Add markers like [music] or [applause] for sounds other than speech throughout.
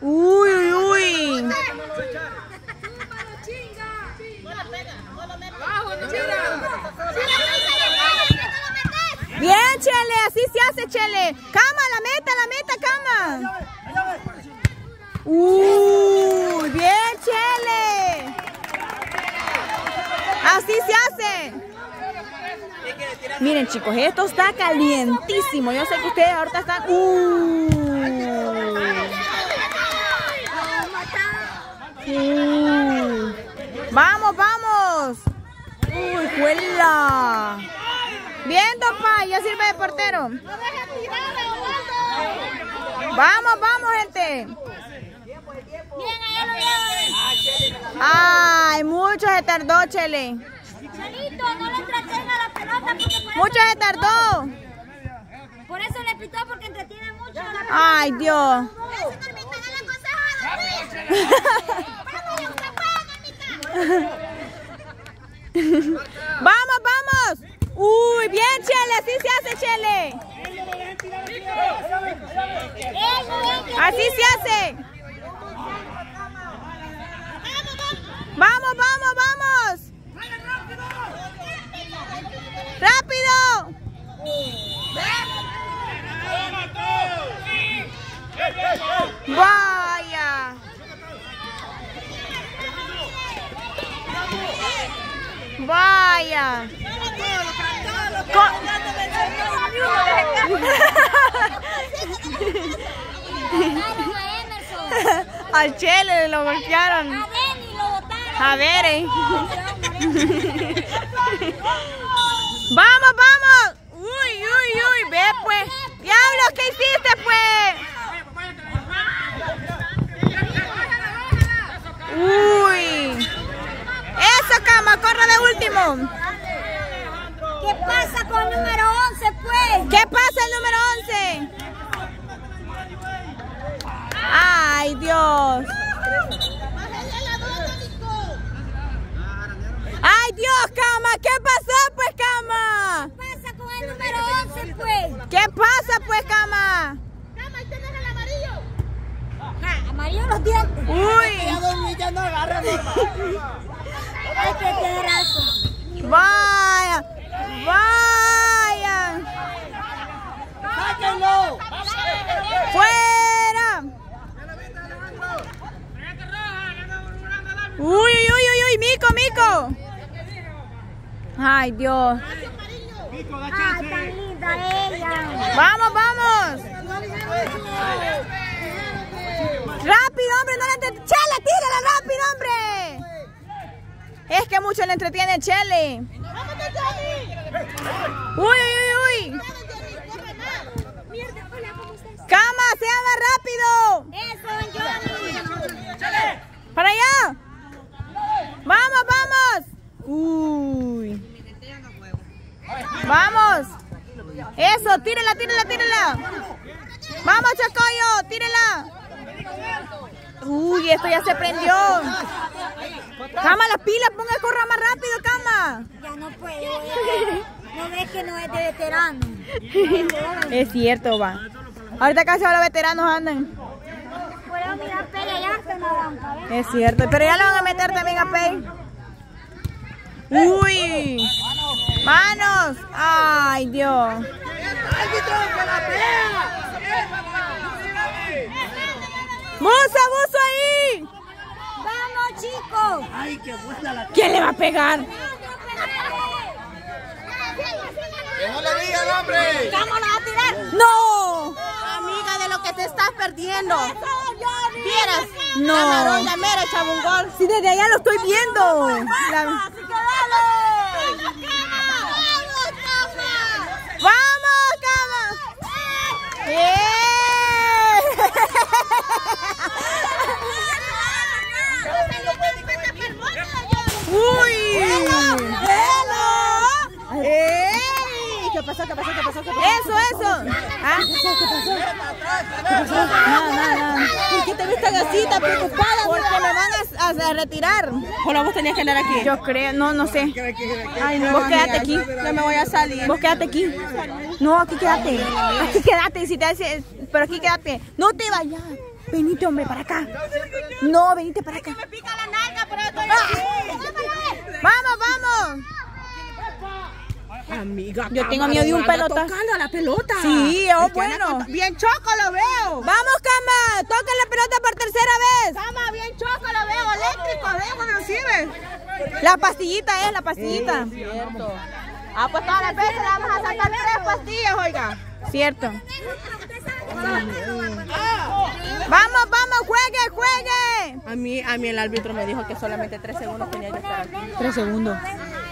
Uy, uy, uy. Bien, Chele, así se hace, Chele. Cama, la meta, la meta, cama. Uy, bien, Chele. Así se hace. Miren, chicos, esto está calientísimo. Yo sé que ustedes ahorita están... Uy. Vamos, vamos. Uy, juela. Bien, papá, ya sirve de portero. Vamos, vamos, gente. Ay, mucho se tardó, Chele. no le entretenga la pelota porque por Mucho se tardó. Por eso le pitó porque entretiene mucho. Ay, Dios. Vamos, vamos. Uy, bien, Chele, así se hace, Chele. Así se hace. Vamos, vamos, vamos. Rápido. Vaya. Vaya. Al Chele lo golpearon. A ver, eh. [laughs] [laughs] Vamos, vamos. Uy, uy, uy. Ve, pues. Diablo, ¿qué hiciste, pues? Uy. Eso, cama, corre de último. ¿Qué pasa con el número 11, pues? ¿Qué pasa el número 11? Ay, Dios. Ay, Dios, cama. ¿Qué pasó, pues, cama? ¿Qué pasa con el número 11, pues? ¿Qué pasa, pues, cama? Cama, ¿y tenés el amarillo? Ja, amarillo los dientes. Uy. Hay que tener razón. Vaya. Vaya. ¡Sáquenlo! Fuera. Uy, uy, uy, uy, uy, Mico, Mico. Ay, Dios. Pico, da Ay, chance. tan linda ella. Vamos, vamos. No le. Chele, tírala rápido, hombre. Es que mucho le entretiene Chele. Uy, uy, uy, uy. Cama, se llama rápido. Eso, Johnny. Para allá. Vamos, vamos. Uy. Vamos. Eso, tírala, tírala, tírala. Vamos, Chacoyo, tírala. Uy, esto ya se prendió. Cama, las pilas, ponga el corra más rápido, cama. Ya no puedo. No ves que no es de veterano. Es cierto, va. Ahorita casi ahora los veteranos andan. Puedo mirar ¿ves? Es cierto, pero ya lo van a meter también a Pei. Uy. Manos. Ay, Dios. ¡Buzo, buzo ahí! ¡Vamos! ¡Ay, qué buena la ¿Quién le va a pegar? ¡Que no le hombre! ¿Cómo lo va a tirar? ¡No! Amiga, de lo que te estás perdiendo. ¿Vieras? No. Camarón, la mera echaba un gol. Sí, desde allá lo estoy viendo. La- ¡Así que dale! ¡Vamos, cama! ¡Bien! ¡Uy! ¡Ey! ¿Qué pasó? ¿Qué pasó? ¿Qué pasó? ¿Qué pasó? ¡Eso, eso! ¿Ah? Nada, nada, nada. ¿Por qué te ves tan así, tan preocupada? Porque me van a, a retirar. Hola, vos tenías que andar aquí. Yo creo, no, no sé. Ay, no, Vos quédate aquí. Yo me voy a salir. Vos quédate aquí. No, aquí quédate. Aquí quédate. Si te hace, pero aquí quédate. No te vayas. Venite, hombre, para acá. No, venite para acá. Me pica la nalga, pero estoy Vamos, vamos. Amiga, Yo tengo miedo de un pelota. tocando a la pelota. Sí, oh, bueno. Bien choco lo veo. Vamos, Cama. Toca la pelota por tercera vez. Cama, bien choco, lo veo eléctrico, veo lo sirve. La pastillita es, la pastillita. Ah, pues todas las veces le vamos a sacar tres pastillas, oiga. Cierto. Vamos, vamos, juegue, juegue. A mí, a mí el árbitro me dijo que solamente tres segundos tenía que estar. Tres segundos.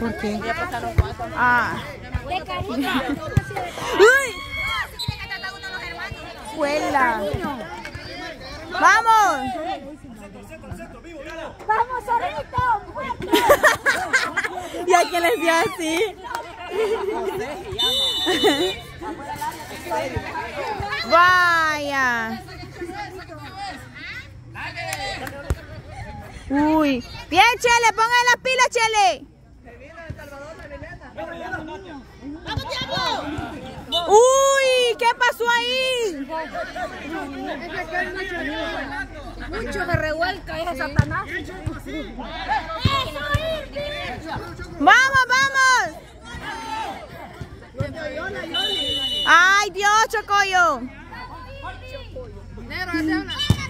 ¿Por qué? Ya pasaron cuatro. Ah. De. [laughs] Escuela. ¡Vamos! Vamos, zorrito. [laughs] ¿Y a quién les dio así? [laughs] Vaya. Uy. Bien, Chele, pongan las pilas, Chele. Uy, ¿qué pasó ahí? Mucho me revuelca ese Satanás. ¡Vamos, vamos! ¡Ay, Dios, Chocoyo!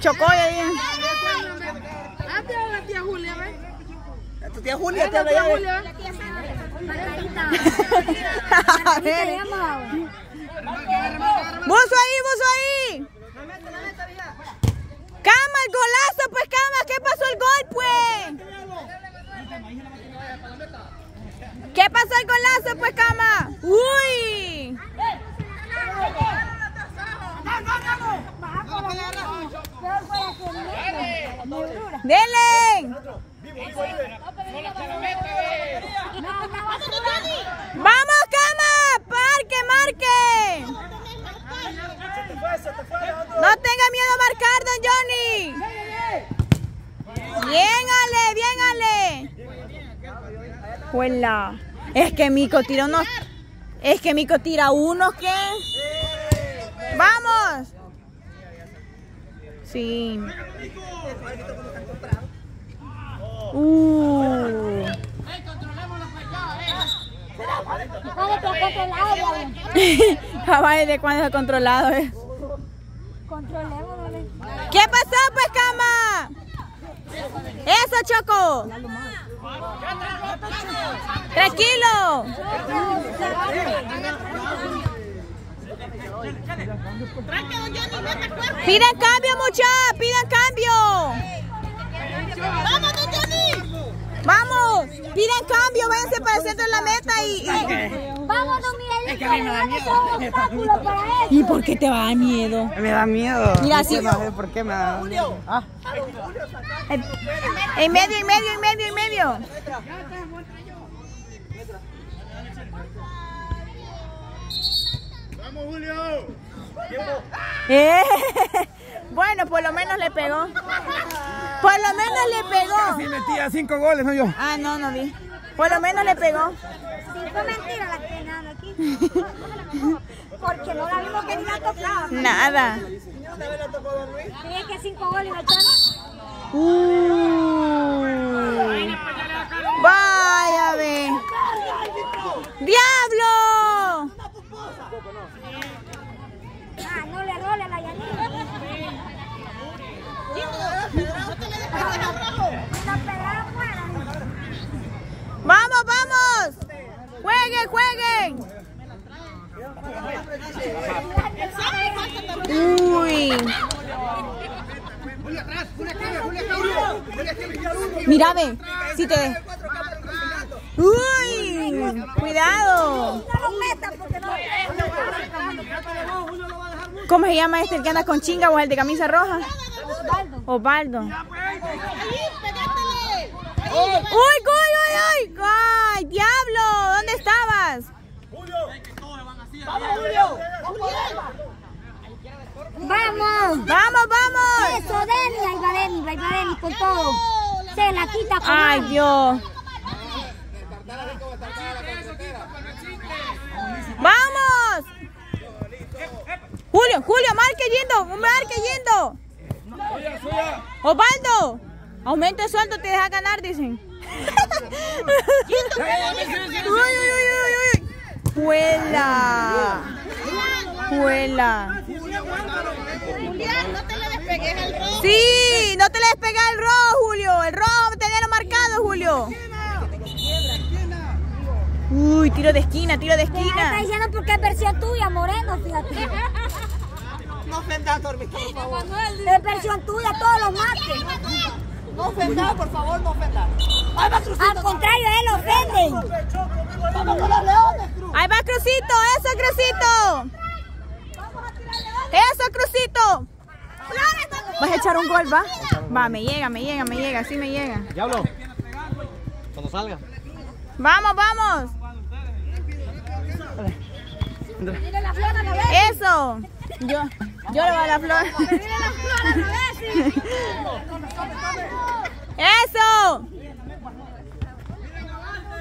Chocoyo, bien. Tu tía Julia te habla ya. [laughs] A ver. ¡Buzo ahí, buzo ahí! ¡Cama, el golazo, pues, Cama! ¿Qué pasó el gol, pues? ¿Qué pasó el golazo, pues, Cama? ¡Uy! ¡Dele! ¡Vamos, Cama! ¡Parque, marque! No tenga miedo a marcar, don Johnny. Bien, Ale, bien, Ale. Juela. Es que Mico tira unos. Es que Mico tira unos que. ¡Vamos! Sí. Uh. [laughs] De cuando es controlado, [laughs] eh. ¿Qué pasó, pues, cama? Eso, Choco. Tranquilo. Pidan cambio, mucha. Pidan cambio. ¡Vamos, don Johnny! Vamos. Pidan cambio. Váyanse para el centro de la meta y. y- ¡Vamos, don Miguelito! Es que a mí me da miedo. ¿Y por qué te va a dar miedo? Me da miedo. Mira, sí. No sé por qué me da miedo. Ah. En medio, en medio, en medio, en medio. Vamos, Julio. Eh, [laughs] Bueno, por lo menos le pegó. Por lo menos le pegó. Sí, metía cinco goles, no yo. Ah, no, no vi. Por lo menos le pegó. Sí, fue mentira la que aquí. [laughs] Porque no la vimos que ni la tocaba. Nada. Creía que cinco goles me echaron. Uy. Vaya, ve. ¡Diablo! Ah, no le role a la Yanina. La pegaron fuera. ¡Vamos, vamos! ¡Jueguen, jueguen! Uy. Mira, si te... Uy, cuidado. ¿Cómo se llama este el que anda con chinga o el de camisa roja? Osvaldo. Uy, uy, uy, uy. Ay, diablo, ¿dónde estabas? Vamos. Vamos, vamos. Eso, Denis, ahí va Denis, ahí va Denis con todo. Se la quita Ay. Dios. ¡Vamos! Julio, Julio, marque yendo, marque yendo. Osvaldo, aumento de sueldo te deja ganar, dicen. Juela. Juela. Julián, no te le despegues al rojo. Sí, no te le despegas el rojo, Julio. El rojo tenía lo marcado, Julio. Uy, tiro de esquina, tiro de Está esquina. diciendo porque es versión tuya, Moreno, fíjate. No ofendas, Normita, por favor. Es versión tuya todos los martes. No ofendas, por favor, no ofendas. ¡Ay, va Crucito! Al contrario, él ofende. ¡Vamos con los leones, Cruz! Ahí va Crucito, eso Crucito. Eso Crucito. ¿Vas a echar un gol, va? Va, me llega, me llega, me llega, sí me llega. Diablo. Cuando salga. Vamos, vamos. Mire la flor a la vez. Eso. Yo, yo le voy a la flor. Eso.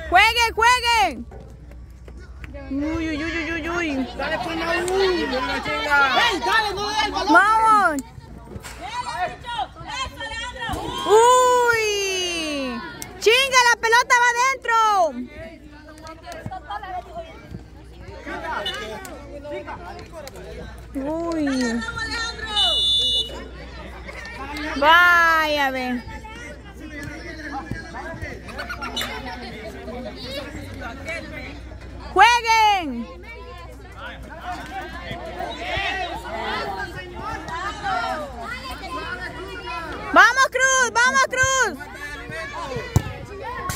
Jueguen, jueguen. Uy, uy, uy, uy, uy. Dale, pues, no, uy, pelota va adentro. Uy. Vaya, ve. ¡Jueguen! ¡Vamos, Cruz! ¡Vamos, Cruz!